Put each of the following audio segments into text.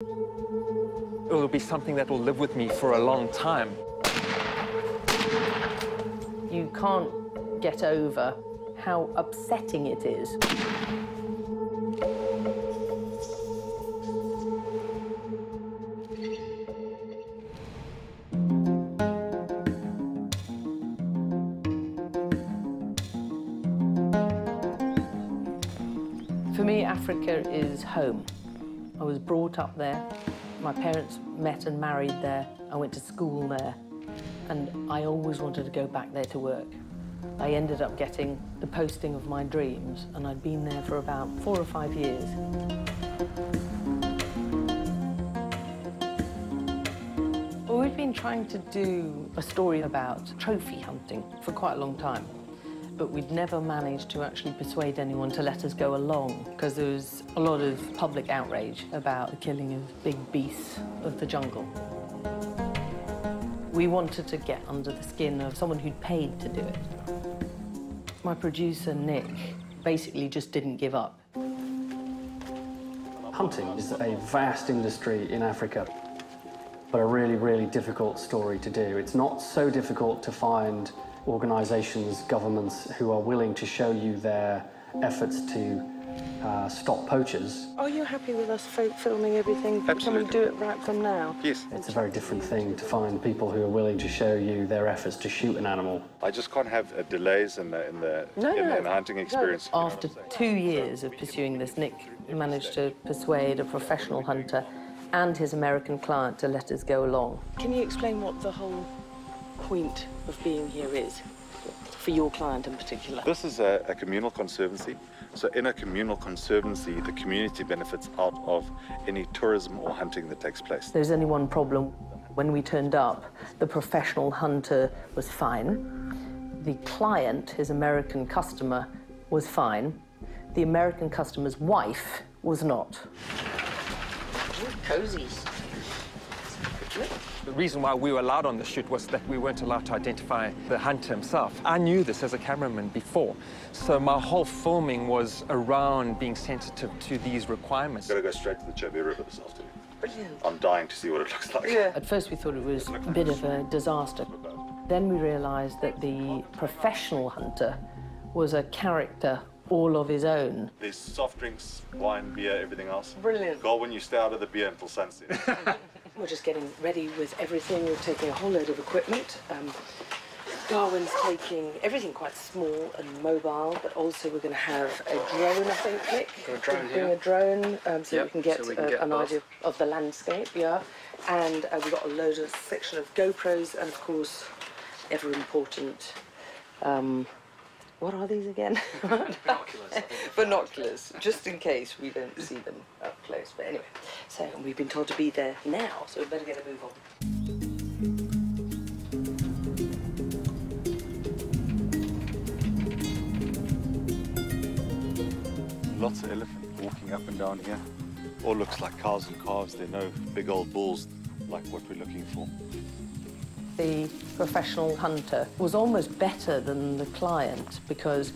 It will be something that will live with me for a long time. You can't get over how upsetting it is. For me, Africa is home. I was brought up there. My parents met and married there. I went to school there. And I always wanted to go back there to work. I ended up getting the posting of my dreams, and I'd been there for about four or five years. Well, we've been trying to do a story about trophy hunting for quite a long time but we'd never managed to actually persuade anyone to let us go along because there was a lot of public outrage about the killing of big beasts of the jungle. We wanted to get under the skin of someone who'd paid to do it. My producer, Nick, basically just didn't give up. Hunting is a vast industry in Africa, but a really, really difficult story to do. It's not so difficult to find organisations, governments who are willing to show you their efforts to uh, stop poachers. Are you happy with us filming everything? Absolutely. Can we do it right from now? Yes. It's a very different thing to find people who are willing to show you their efforts to shoot an animal. I just can't have uh, delays in the in the, No, in, no, in the hunting experience. you know After two years of pursuing this, Nick managed to persuade a professional hunter and his American client to let us go along. Can you explain what the whole point of being here is for your client in particular? This is a, a communal conservancy. So in a communal conservancy, the community benefits out of any tourism or hunting that takes place. There's only one problem. When we turned up, the professional hunter was fine. The client, his American customer, was fine. The American customer's wife was not. Cozies. The reason why we were allowed on the shoot was that we weren't allowed to identify the hunter himself. I knew this as a cameraman before, so my whole filming was around being sensitive to these requirements. Gotta go straight to the Chobe River this afternoon. Brilliant. I'm dying to see what it looks like. Yeah. At first, we thought it was a bit of a disaster. Then we realized that the professional hunter was a character all of his own. There's soft drinks, wine, beer, everything else. Brilliant. Go when you stay out of the beer until sunset. We're just getting ready with everything. We're taking a whole load of equipment. Um, Darwin's taking everything quite small and mobile, but also we're going to have a drone, I think, Nick. Got a drone Bring here. a drone um, so Yep, we can get, so we can uh, get an above. idea of the landscape, yeah. And uh, we've got a load of section of GoPros and, of course, ever important. Um, what are these again? Binoculars. Binoculars, just in case we don't see them up close. But anyway, so we've been told to be there now, so we better get a move on. Lots of elephants walking up and down here. All looks like cows and calves. They're no big old bulls like what we're looking for. The professional hunter was almost better than the client because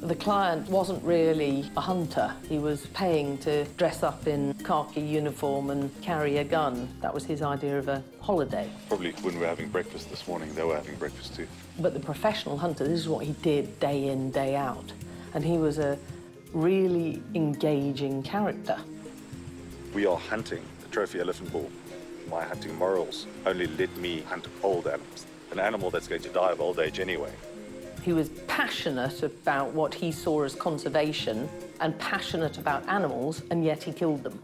the client wasn't really a hunter. He was paying to dress up in khaki uniform and carry a gun. That was his idea of a holiday. Probably when we were having breakfast this morning, they were having breakfast too. But the professional hunter, this is what he did day in, day out. And he was a really engaging character. We are hunting the trophy elephant bull. My hunting morals only let me hunt old animals, an animal that's going to die of old age anyway. He was passionate about what he saw as conservation and passionate about animals, and yet he killed them.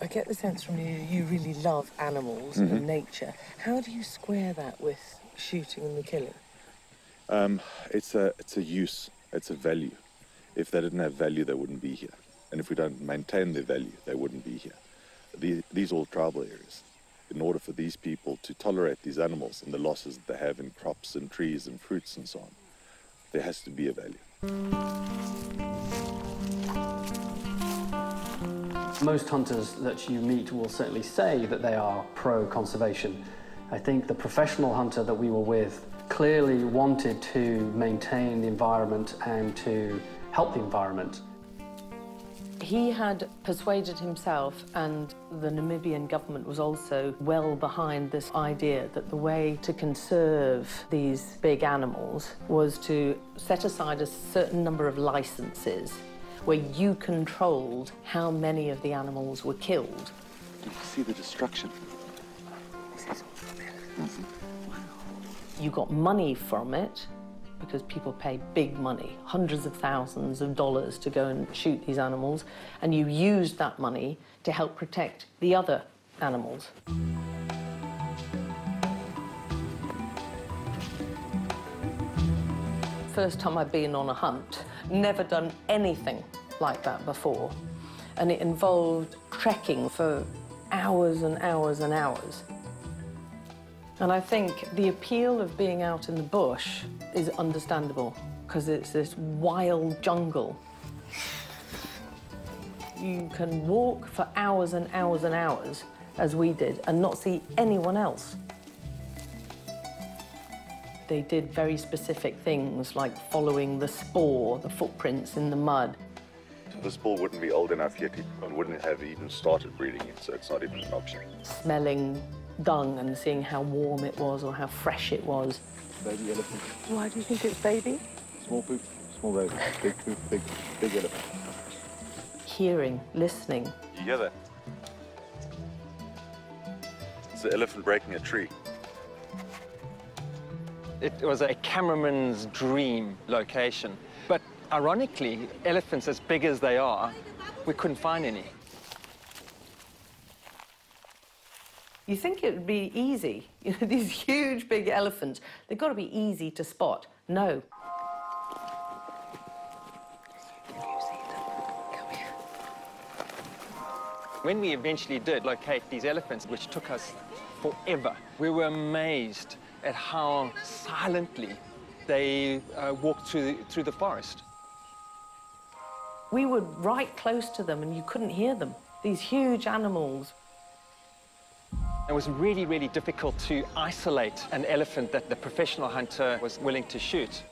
I get the sense from you you really love animals and nature. How do you square that with shooting and the killing? Um, it's a it's a use, it's a value. If they didn't have value, they wouldn't be here. And if we don't maintain their value, they wouldn't be here. The, these are all tribal areas. In order for these people to tolerate these animals and the losses that they have in crops and trees and fruits and so on, there has to be a value. Most hunters that you meet will certainly say that they are pro-conservation. I think the professional hunter that we were with clearly wanted to maintain the environment and to help the environment. He had persuaded himself, and the Namibian government was also well behind this idea that the way to conserve these big animals was to set aside a certain number of licenses where you controlled how many of the animals were killed. You see the destruction. You got money from it because people pay big money, hundreds of thousands of dollars to go and shoot these animals, and you used that money to help protect the other animals. First time I've been on a hunt, never done anything like that before. And it involved trekking for hours and hours and hours. And I think the appeal of being out in the bush is understandable because it's this wild jungle. You can walk for hours and hours and hours, as we did, and not see anyone else. They did very specific things like following the spoor, the footprints in the mud. The bull wouldn't be old enough yet and wouldn't have even started breeding it, so it's not even an option. Smelling dung and seeing how warm it was or how fresh it was. Baby elephant. Why do you think it's baby? Small poop, small baby. Big poop, big, big elephant. Hearing, listening. You hear that? It's the elephant breaking a tree. It was a cameraman's dream location. But ironically, elephants as big as they are, we couldn't find any. You think it would be easy. You know, these huge, big elephants, they've got to be easy to spot. No. When we eventually did locate these elephants, which took us forever, we were amazed at how silently they uh, walked through, through the forest. We were right close to them and you couldn't hear them. These huge animals. It was really, really difficult to isolate an elephant that the professional hunter was willing to shoot.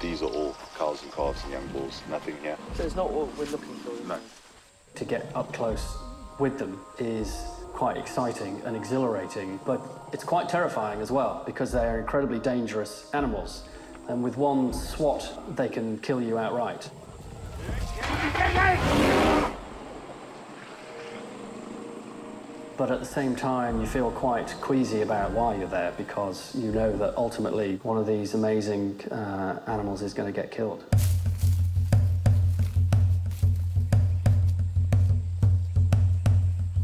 These are all cows and calves and young bulls, nothing here. So it's not what we're looking for. No. To get up close with them is quite exciting and exhilarating, but it's quite terrifying as well because they are incredibly dangerous animals. And with one swat, they can kill you outright. But at the same time, you feel quite queasy about why you're there because you know that ultimately one of these amazing uh, animals is going to get killed.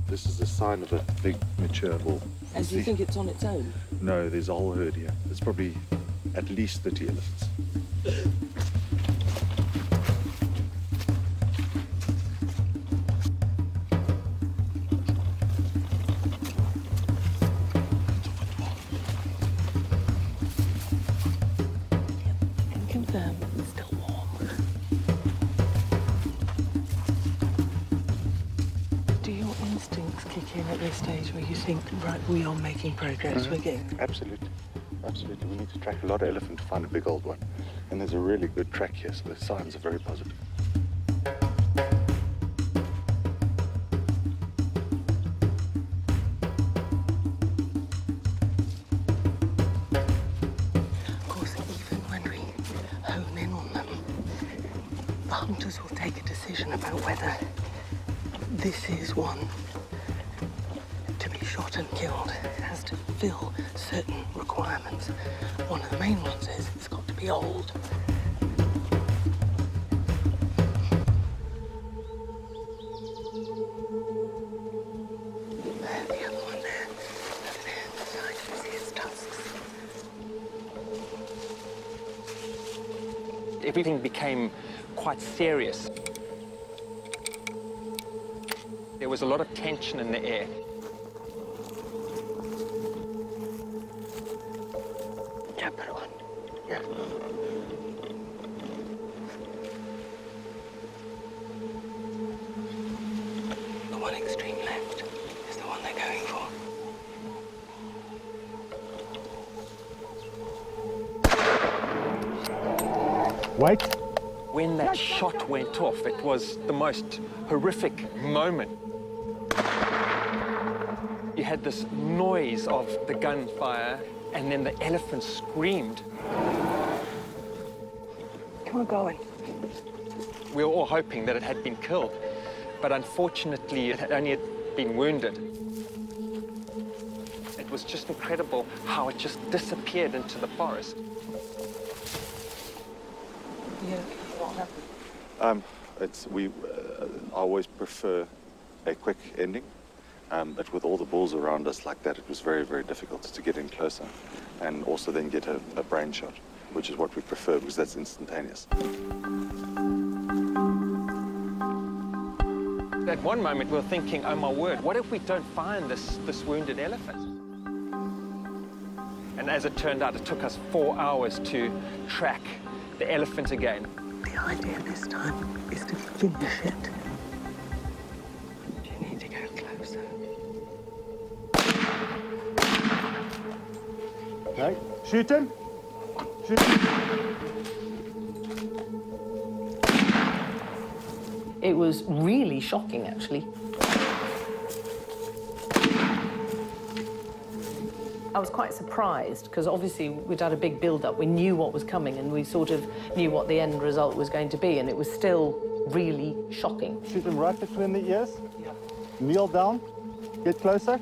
This is a sign of a big mature bull. And do you think it's on its own? No, there's a whole herd here. There's probably at least 30 elephants. Think, right, we are making progress, mm-hmm. we're getting... Absolutely. Absolutely. We need to track a lot of elephant to find a big old one. And there's a really good track here, so the signs are very positive. Of course, even when we hone in on them, the hunters will take a decision about whether this is one and killed. Has to fill certain requirements. One of the main ones is it's got to be old. Everything became quite serious. There was a lot of tension in the air. They're going for. Wait. When that shot went off, it was the most horrific moment. You had this noise of the gunfire, and then the elephant screamed. Come on, going. We were all hoping that it had been killed, but unfortunately, it had only been wounded. It was just incredible how it just disappeared into the forest. Yeah, what happened? Um, it's, we uh, I always prefer a quick ending, um, but with all the bulls around us like that, it was very, very difficult to get in closer and also then get a, a brain shot, which is what we prefer because that's instantaneous. At one moment, we were thinking, oh my word, what if we don't find this, this wounded elephant? And as it turned out, it took us four hours to track the elephant again. The idea this time is to finish it. You need to go closer. Okay, shoot him. Shoot It was really shocking, actually. I was quite surprised because obviously we'd had a big build-up. We knew what was coming and we sort of knew what the end result was going to be, and it was still really shocking. Shoot him right between the ears. Yeah. Kneel down. Get closer.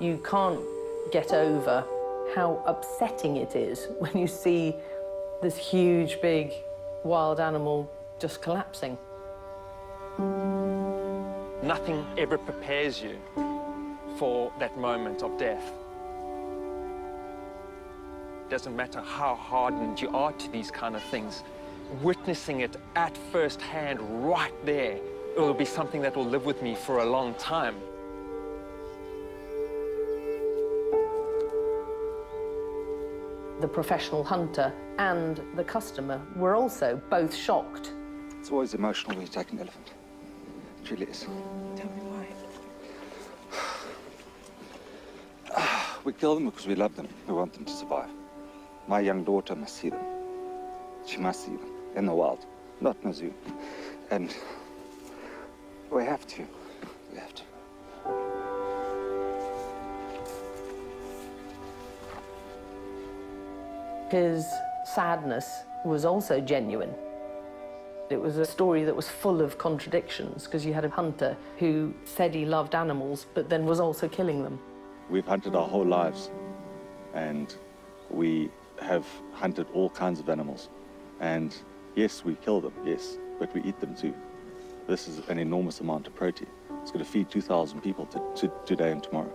You can't get over how upsetting it is when you see this huge, big wild animal just collapsing. Nothing ever prepares you for that moment of death. It doesn't matter how hardened you are to these kind of things, witnessing it at first hand right there, it will be something that will live with me for a long time. The professional hunter and the customer were also both shocked. It's always emotional when you take an elephant. It really is. Tell me why. We kill them because we love them. We want them to survive. My young daughter must see them. She must see them in the wild, not in a zoo. And we have to. We have to. His sadness was also genuine. It was a story that was full of contradictions because you had a hunter who said he loved animals but then was also killing them. We've hunted our whole lives, and we have hunted all kinds of animals. And yes, we kill them, yes, but we eat them too. This is an enormous amount of protein. It's going to feed 2,000 people to, to, today and tomorrow.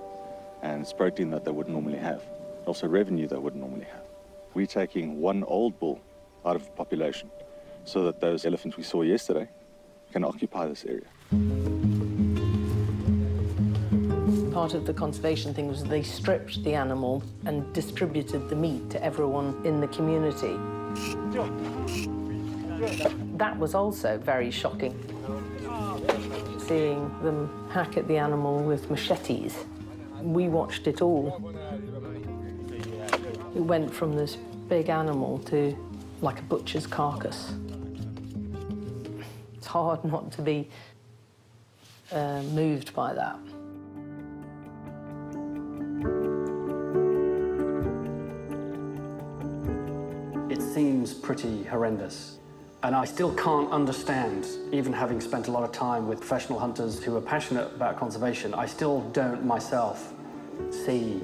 And it's protein that they wouldn't normally have. Also revenue they wouldn't normally have. We're taking one old bull out of the population so that those elephants we saw yesterday can occupy this area. Part of the conservation thing was they stripped the animal and distributed the meat to everyone in the community. That was also very shocking. Seeing them hack at the animal with machetes. We watched it all. It went from this big animal to like a butcher's carcass. It's hard not to be uh, moved by that. It seems pretty horrendous. And I still can't understand, even having spent a lot of time with professional hunters who are passionate about conservation, I still don't myself see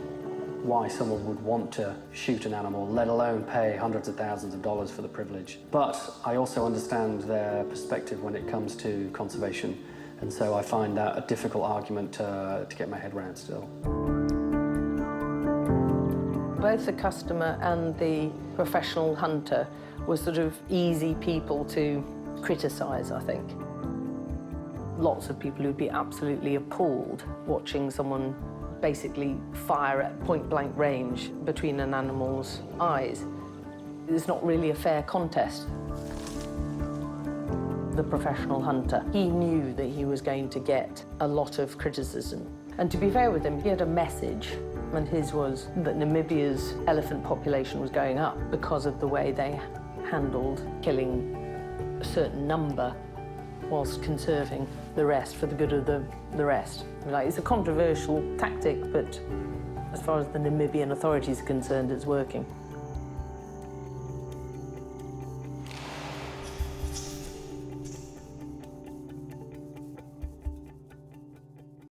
why someone would want to shoot an animal, let alone pay hundreds of thousands of dollars for the privilege. But I also understand their perspective when it comes to conservation, and so I find that a difficult argument uh, to get my head around still. Both the customer and the professional hunter were sort of easy people to criticise, I think. Lots of people who'd be absolutely appalled watching someone basically fire at point blank range between an animal's eyes. It's not really a fair contest. the professional hunter. He knew that he was going to get a lot of criticism. And to be fair with him, he had a message, and his was that Namibia's elephant population was going up because of the way they handled killing a certain number whilst conserving the rest for the good of the, the rest. Like, it's a controversial tactic, but as far as the Namibian authorities are concerned, it's working.